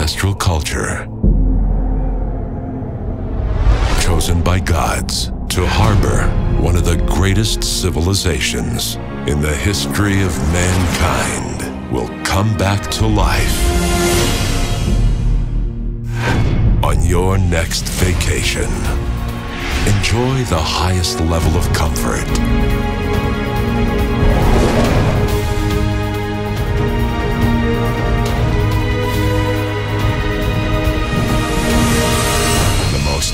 ancestral culture. Chosen by gods to harbor one of the greatest civilizations in the history of mankind will come back to life on your next vacation. Enjoy the highest level of comfort.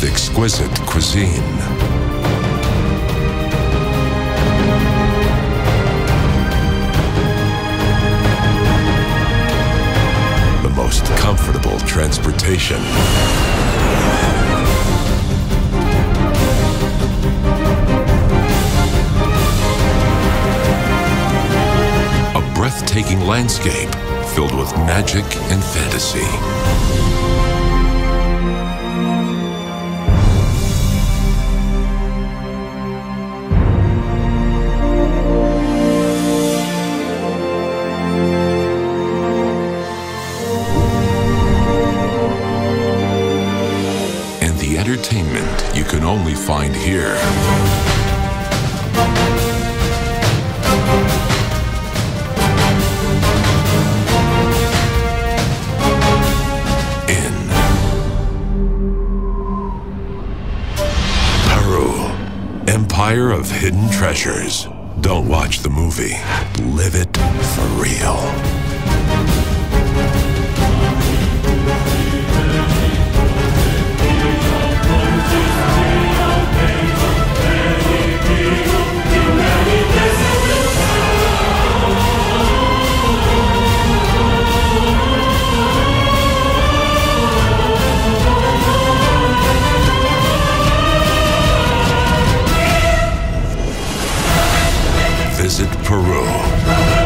Exquisite cuisine. The most comfortable transportation. A breathtaking landscape filled with magic and fantasy. Entertainment you can only find here. Empire of Hidden Treasures. Don't watch the movie, live it visit Peru.